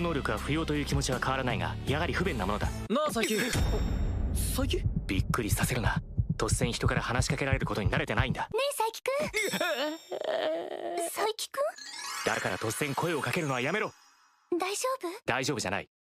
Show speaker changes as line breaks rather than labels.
能力は不要という気持ちは変わらないがやはり不便なものだ。
なあ佐伯佐伯
びっくりさせるな。突然人から話しかけられることに慣れてないんだ。
ねえ佐伯くん。佐伯くん？
だから突然声をかけるのはやめろ。
大丈夫？
大丈夫じゃない。